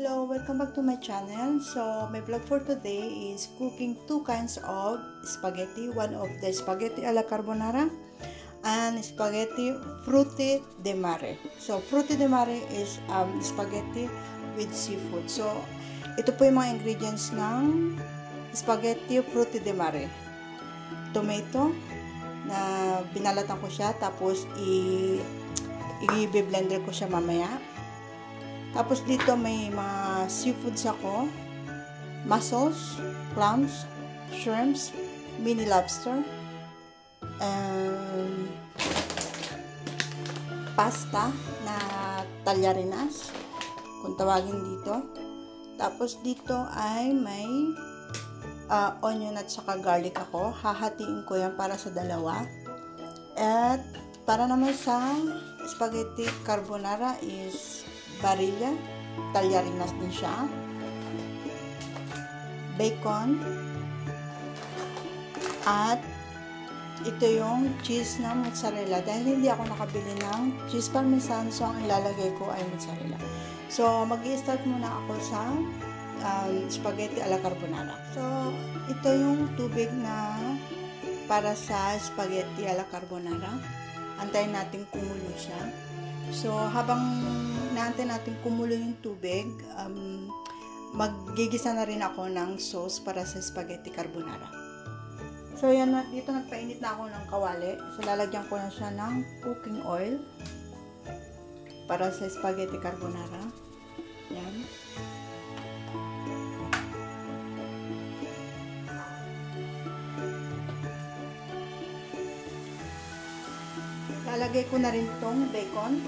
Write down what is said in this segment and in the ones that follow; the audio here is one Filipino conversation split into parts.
Hello, welcome back to my channel. So, my vlog for today is cooking two kinds of spaghetti. One of the spaghetti alla carbonara and spaghetti frutti de mare. So, frutti de mare is um, spaghetti with seafood. So, ito po yung mga ingredients ng spaghetti frutti de mare. Tomato na binalatan ko siya tapos i i-blender ko siya mamaya tapos dito may mga seafoods ako. Mussels, clams, shrimps, mini lobster, and pasta na talyarinas, kung tawagin dito. Tapos dito ay may uh, onion at saka garlic ako. Hahatiin ko yan para sa dalawa. At para naman sa spaghetti carbonara is barilla, talyarinas din siya, bacon, at ito yung cheese na mozzarella. Dahil hindi ako nakabili ng cheese parmesan, so ang ilalagay ko ay mozzarella. So, mag start muna ako sa um, spaghetti alla carbonara. So, ito yung tubig na para sa spaghetti alla carbonara. Antayin natin kumulo siya. So, habang naantay natin kumulo yung tubig, um, maggigisa na rin ako ng sauce para sa spaghetti carbonara. So, yan, dito nagpainit na ako ng kawali. So, lalagyan ko na siya ng cooking oil para sa spaghetti carbonara. Yan. Lalagay ko na rin tong bacon.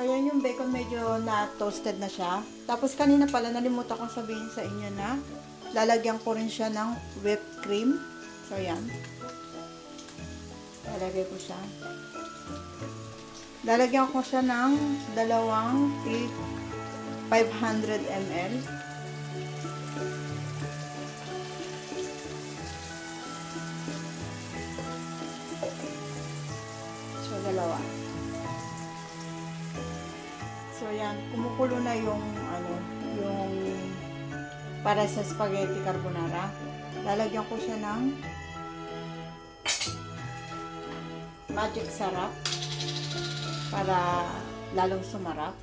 So, yan yung bacon medyo na toasted na siya. Tapos, kanina pala, nalimutan kong sabihin sa inyo na lalagyan ko rin siya ng whipped cream. So, yan. Lalagay ko siya. Lalagyan ko siya ng dalawang 500 ml. So, dalawa. So, yan. Kumukulo na yung, ano, yung para sa spaghetti carbonara. Lalagyan ko siya ng magic sarap para lalong sumarap.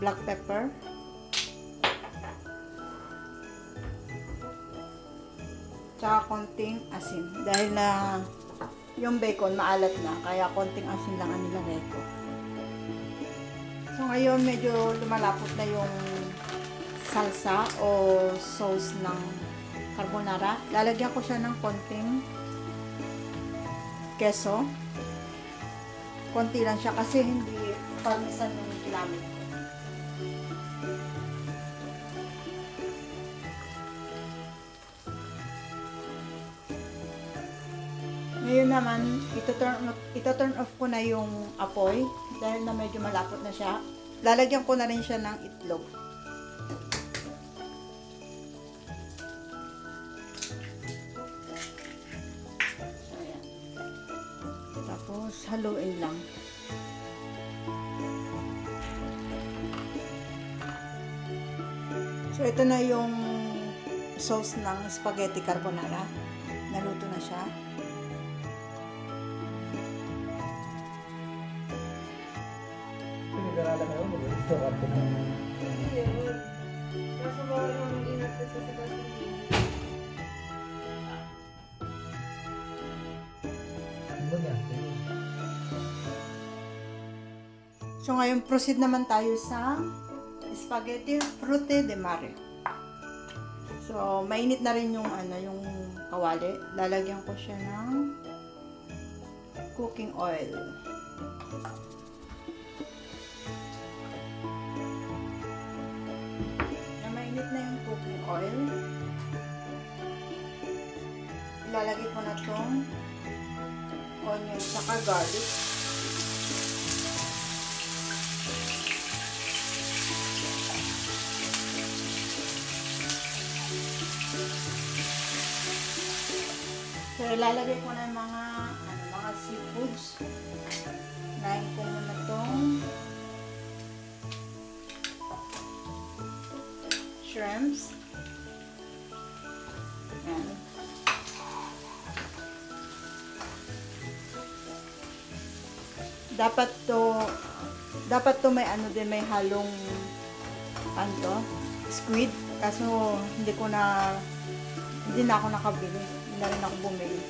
Black pepper. Tsaka konting asin. Dahil na yung bacon maalat na, kaya konting asin lang ang nilagay ko. So ngayon medyo lumalapot na yung salsa o sauce ng carbonara. Lalagyan ko siya ng konting keso. Konti lang siya kasi hindi parmesan yung ginamit ko. Naman, ito turn, ito turn off ko na yung apoy dahil na medyo malapot na siya. Lalagyan ko na rin siya ng itlog. Tapos, haluin lang. So, ito na yung sauce ng spaghetti carbonara. Naluto na siya. Mag-ito ka po ng... Kaso bawal nang ingat niya? So ngayon proceed naman tayo sa spaghetti frutti de mare. So mainit na rin yung ano yung kawali. Lalagyan ko siya ng cooking oil. Ilalagay ko na tong onion saka garlic. So, ilalagay ko na mga, ano, mga seafoods. Nain ko muna tong shrimps. Dapat to, dapat to may ano din, may halong, ano squid. Kaso, hindi ko na, hindi na ako nakabili. Hindi na rin ako bumili.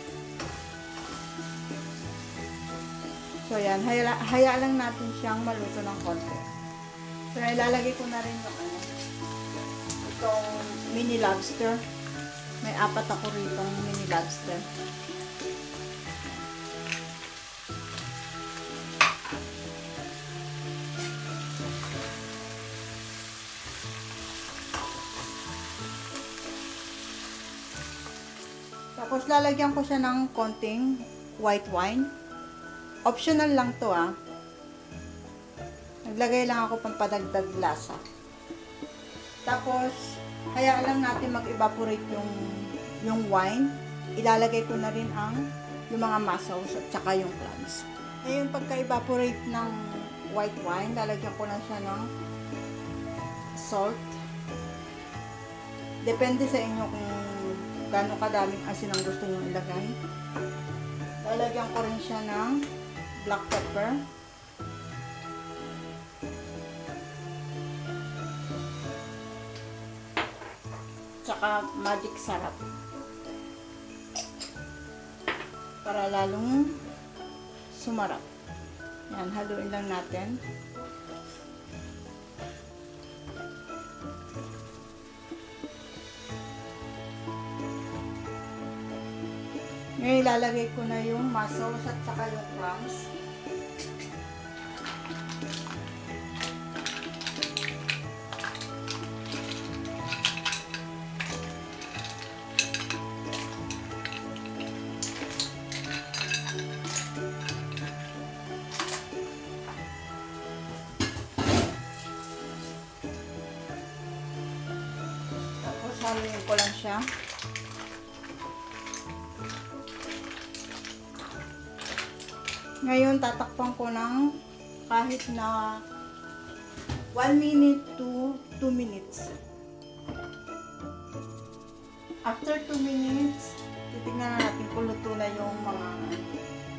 So, yan. Haya, haya lang natin siyang maluto ng konti. So, ilalagay ko na rin yung ano, itong mini lobster. May apat ako rito mini lobster. Tapos lalagyan ko siya ng konting white wine. Optional lang to ah. Naglagay lang ako pampadagdag lasa. Tapos, hayaan lang natin mag-evaporate yung yung wine. Ilalagay ko na rin ang yung mga masaws at saka yung clams. Ngayon, pagka-evaporate ng white wine, lalagyan ko na siya ng salt. Depende sa inyo kung gaano kadaming asin ang gusto nyo ilagay. Lalagyan ko rin siya ng black pepper. Tsaka magic sarap. Para lalong sumarap. Yan, haluin lang natin. Ngayon, ilalagay ko na yung mussels at saka yung clams. Tapos, haluin ko lang siya. Ngayon, tatakpan ko ng kahit na 1 minute to 2 minutes. After 2 minutes, titignan na natin kung luto na yung mga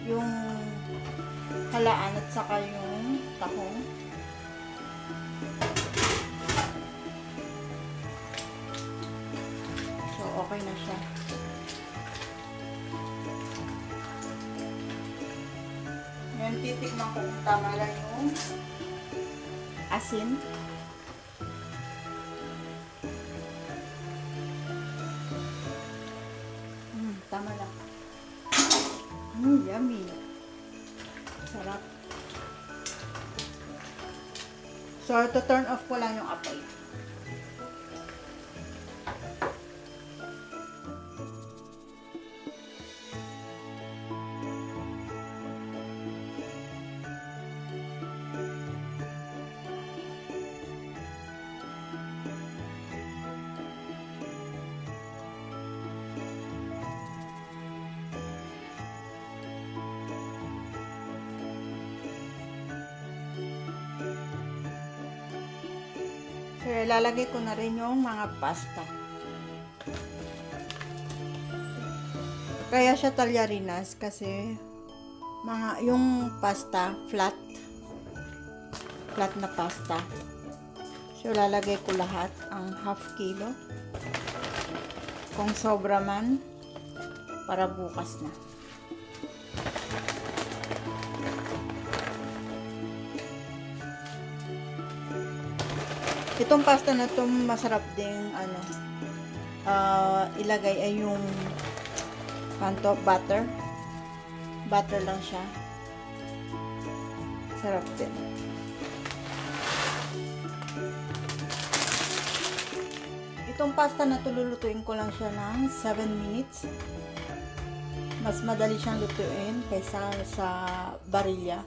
yung halaan at saka yung tahong. So, okay na siya. Titikman ko kung tama lang yung asin. Mm, tama lang. Mm, yummy. Sarap. So, to turn off ko lang yung apoy. So, ilalagay ko na rin yung mga pasta. Kaya siya talyarinas kasi mga yung pasta flat flat na pasta. So, lalagay ko lahat ang half kilo. Kung sobra man, para bukas na. Itong pasta na to masarap ding ano ah, ilagay ay yung kanto butter. Butter lang siya. Sarap din. Itong pasta na to lulutuin ko lang siya ng 7 minutes. mas madali siyang lutuin kaysa sa barilya.